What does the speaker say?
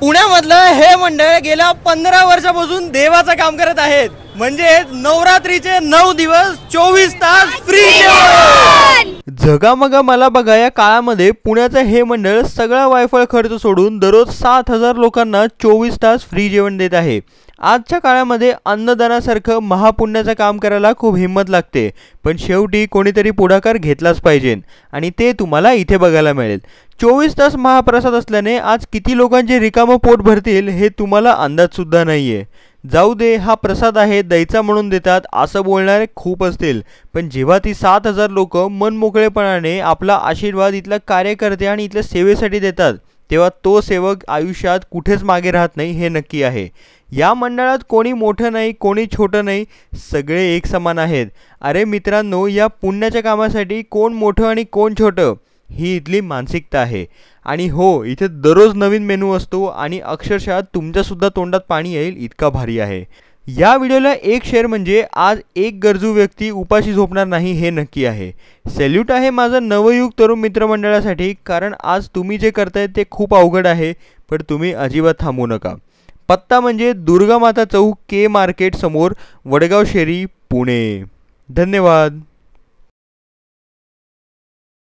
पुण्यामधलं हे मंडळ गेल्या पंधरा वर्षापासून देवाचं काम करत आहेत. म्हणजे नवरात्रीचे नऊ दिवस चोवीस तास फ्री झगामगा मला बघा या काळामध्ये पुण्याचं हे मंडळ सगळा वायफळ खर्च सोडून दररोज सात हजार लोकांना चोवीस तास फ्री जेवण देत आहे. आजच्या काळामध्ये अन्नदानासारखं महापुण्याचं काम करायला खूप हिंमत लागते. पण शेवटी कोणीतरी पुढाकार घेतलाच पाहिजे आणि ते तुम्हाला इथे बघायला मिळेल. चोवीस तास महाप्रसाद असल्याने आज किती लोकांचे रिकामं पोट भरतील हे तुम्हाला अंदाजसुद्धा नाही आहे जाऊ दे हा प्रसाद आहे द्यायचा म्हणून देतात असं बोलणारे खूप असतील. पण जेव्हा ती सात हजार लोक मनमोकळेपणाने आपला आशीर्वाद इथल्या कार्यकर्ते आणि इथल्या सेवेसाठी देतात तेव्हा तो सेवक आयुष्यात कुठेच मागे राहत नाही हे नक्की आहे. या मंडळात कोणी मोठं नाही कोणी छोटं नाही सगळे एक समान आहेत. अरे मित्रांनो या पुण्याच्या कामासाठी कोण मोठं आणि कोण छोटं? ही इथली मानसिकता आहे. आणि हो इथे दररोज नवीन मेनू असतो आणि अक्षरशः तुमच्यासुद्धा तोंडात पाणी येईल इतका भारी आहे. या व्हिडिओला एक शेअर म्हणजे आज एक गरजू व्यक्ती उपाशी झोपणार नाही हे नक्की आहे. सॅल्यूट आहे माझं नवयुग तरुण मित्रमंडळासाठी कारण आज तुम्ही जे करताय ते खूप अवघड आहे पण तुम्ही अजिबात थांबू नका. पत्ता म्हणजे दुर्गामाता चौक के मार्केट समोर वडगाव शेरी पुणे. धन्यवाद.